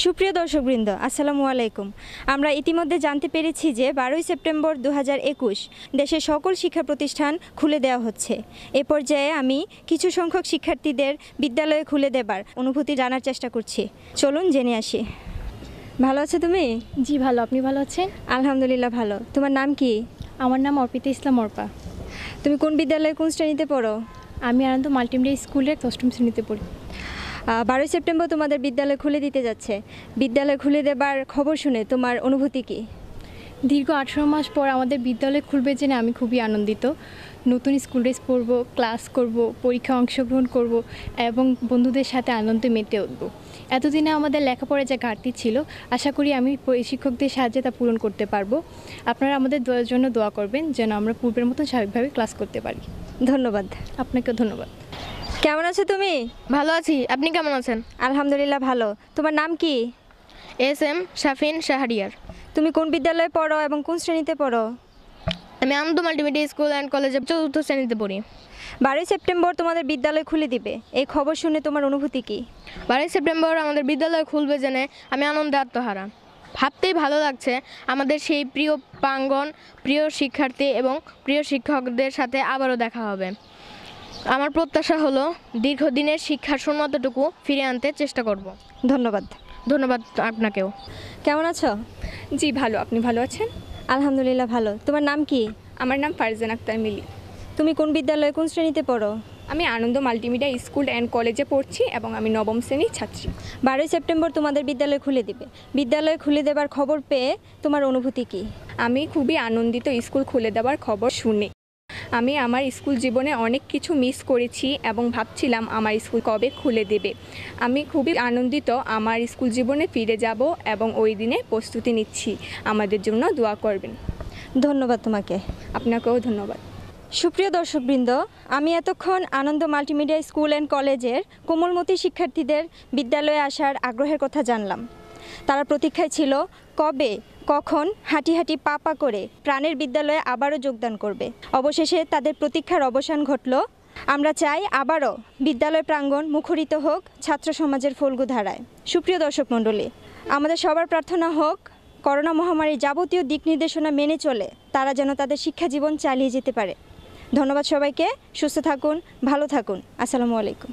সুপ্রিয় দর্শকবৃন্দ আসসালামু আলাইকুম। আমরা ইতিমধ্যে জানতে পেরেছি যে বারোই সেপ্টেম্বর দু হাজার একুশ দেশের সকল শিক্ষা প্রতিষ্ঠান খুলে দেওয়া হচ্ছে। এ পর্যায়ে আমি কিছু সংখ্যক শিক্ষার্থীদের বিদ্যালয়ে খুলে দেবার অনুভূতি জানার চেষ্টা করছি। চলুন জেনে আসি। ভালো আছো তুমি? জি ভালো। আপনি ভালো আছেন? আলহামদুলিল্লাহ ভালো। তোমার নাম কি? আমার নাম অর্পিতা ইসলাম অর্পা। তুমি কোন বিদ্যালয়ে কোন শ্রেণীতে পড়ো? আমি আনন্দ মাল্টিমিডিয়া স্কুলের অষ্টম শ্রেণীতে পড়ি। বারোই সেপ্টেম্বর তোমাদের বিদ্যালয় খুলে দিতে যাচ্ছে। বিদ্যালয় খুলে দেবার খবর শুনে তোমার অনুভূতি কী? দীর্ঘ আঠেরো মাস পর আমাদের বিদ্যালয় খুলবে জেনে আমি খুবই আনন্দিত। নতুন স্কুল ড্রেস পরব ক্লাস করব পরীক্ষা অংশগ্রহণ করব এবং বন্ধুদের সাথে আনন্দে মেতে উঠব। এতদিনে আমাদের লেখাপড়ায় যে ঘাটতি ছিল আশা করি আমি শিক্ষকদের সাহায্যে তা পূরণ করতে পারব। আপনারা আমাদের দোয়ার জন্য দোয়া করবেন যেন আমরা পূর্বের মতন স্বাভাবিকভাবে ক্লাস করতে পারি। ধন্যবাদ। আপনাকেও ধন্যবাদ। কেমন আছো তুমি? ভালো আছি। আপনি কেমন আছেন? আলহামদুলিল্লাহ ভালো। তোমার নাম কি? S M Shafin Shahriar. তুমি কোন বিদ্যালয়ে পড়ো এবং কোন শ্রেণীতে পড়ো? আমি আনন্দ মাল্টিমিডিয়া স্কুল অ্যান্ড কলেজে চতুর্থ শ্রেণীতে পড়ি। বারোই সেপ্টেম্বর তোমাদের বিদ্যালয় খুলে দিবে। এই খবর শুনে তোমার অনুভূতি কি? বারোই সেপ্টেম্বর আমাদের বিদ্যালয় খুলবে জেনে আমি আনন্দে আত্মহারা। ভাবতেই ভালো লাগছে আমাদের সেই প্রিয় প্রাঙ্গণ প্রিয় শিক্ষার্থী এবং প্রিয় শিক্ষকদের সাথে আবারও দেখা হবে। আমার প্রত্যাশা হলো দীর্ঘদিনের শিক্ষার সন্মতটুকু ফিরে আনতে চেষ্টা করব। ধন্যবাদ। ধন্যবাদ আপনাকেও। কেমন আছো? জি ভালো। আপনি ভালো আছেন? আলহামদুলিল্লাহ ভালো। তোমার নাম কি? আমার নাম ফারজান আক্তার মিলি। তুমি কোন বিদ্যালয়ে কোন শ্রেণীতে পড়ো? আমি আনন্দ মাল্টিমিডিয়া স্কুল অ্যান্ড কলেজে পড়ছি এবং আমি নবম শ্রেণির ছাত্রী। বারোই সেপ্টেম্বর তোমাদের বিদ্যালয় খুলে দিবে। বিদ্যালয় খুলে দেবার খবর পেয়ে তোমার অনুভূতি কি? আমি খুবই আনন্দিত স্কুল খুলে দেওয়ার খবর শুনে। আমি আমার স্কুল জীবনে অনেক কিছু মিস করেছি এবং ভাবছিলাম আমার স্কুল কবে খুলে দেবে। আমি খুবই আনন্দিত আমার স্কুল জীবনে ফিরে যাব এবং ওই দিনে প্রস্তুতি নিচ্ছি। আমাদের জন্য দোয়া করবেন। ধন্যবাদ তোমাকে। আপনাকেও ধন্যবাদ। সুপ্রিয় দর্শকবৃন্দ আমি এতক্ষণ আনন্দ মাল্টিমিডিয়া স্কুল অ্যান্ড কলেজের কোমলমতি শিক্ষার্থীদের বিদ্যালয়ে আসার আগ্রহের কথা জানলাম। তারা প্রতীক্ষায় ছিল কবে কখন হাঁটি হাঁটি পা পা করে প্রাণের বিদ্যালয়ে আবারও যোগদান করবে। অবশেষে তাদের প্রতীক্ষার অবসান ঘটল। আমরা চাই আবারও বিদ্যালয় প্রাঙ্গণ মুখরিত হোক ছাত্র সমাজের ফল্গু ধারায় সুপ্রিয় দর্শক মণ্ডলী, আমাদের সবার প্রার্থনা হোক, করোনা মহামারীর যাবতীয় দিক নির্দেশনা মেনে চলে তারা যেন তাদের শিক্ষা জীবন চালিয়ে যেতে পারে। ধন্যবাদ সবাইকে, সুস্থ থাকুন, ভালো থাকুন। আসসালামু আলাইকুম।